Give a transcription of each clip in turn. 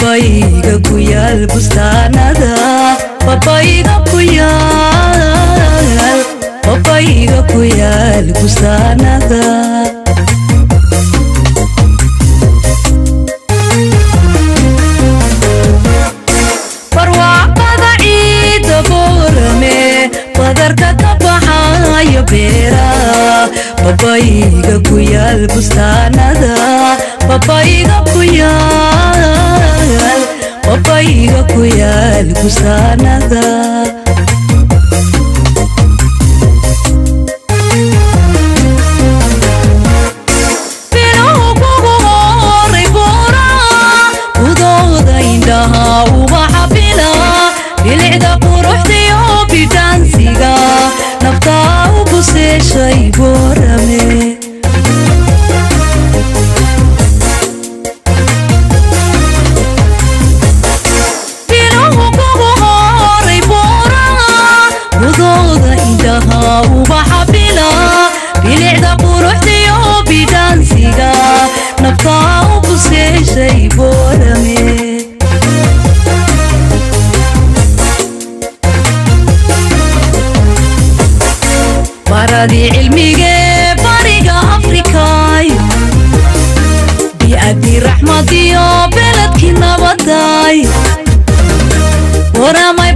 papayiga ku yaal bustaanada papayiga ku yaal papayiga ku yaal bustaanada barwaaqada ku yaal bustaanada papayiga ku yaal kuyali kusanadha عندها وبحفلها بنعدى بروح ديو بدانسيقا نبقى وبصي شي بورمي بارادي علمي باريقا أفريكاي بيأدي رحمة ديو بلدك نبداي ورا ما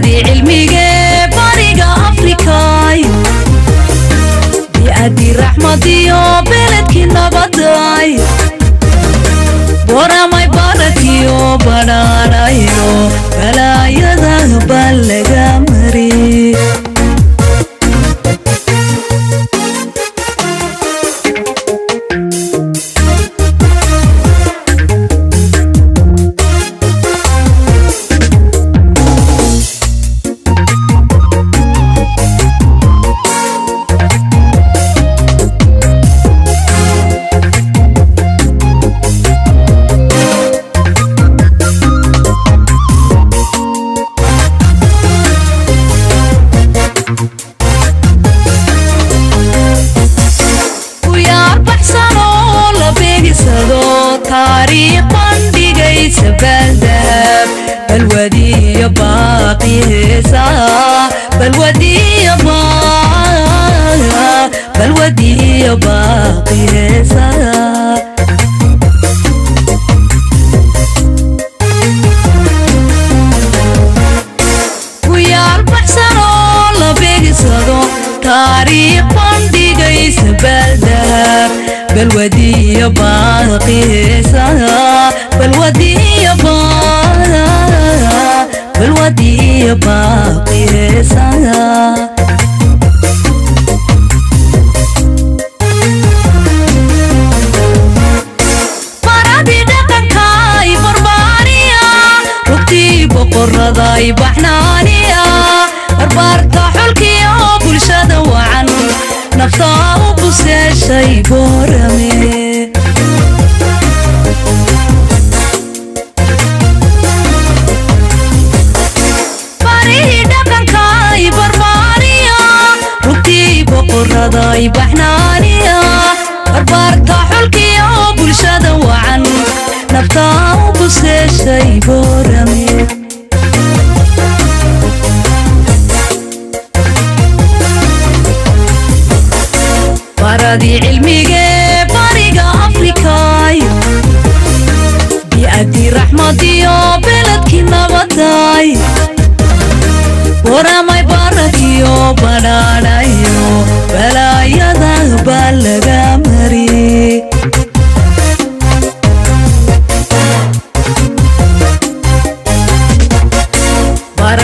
de الودية باقي ساعة فالودية باقي فالودية باقي ساعة تاريخ بندقي سبلدر بالودية باقي سنة بالودية باقي سنة قرضاي بحنانية أربارتا حلكي أبو الشدوان نفطاو بسي شي بورمي ضايب حنانية أربارك حلك يا بلشادة وعن نبتا وبسيشتي بورمي بارادي علمي باريقة أفريكاي بيأدي رحمتي يا بلدك نبتاي ورمي بارادي يا بنانا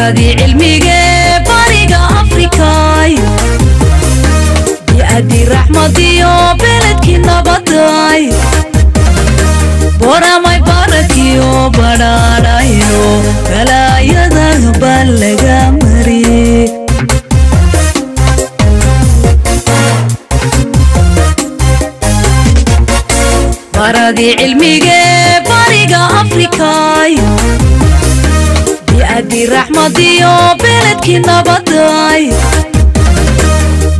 raadi cilmige bariga afrikay biadii raxmadiyo beledkii nabaday boramay barakiyo badhaadhayo kalaayada baa laga mariye baradii cilmige bariga afrikay haddii raxmadiyo beledkii nabaday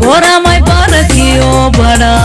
boramay barakiyo bara